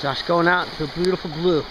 Josh going out to a beautiful blue.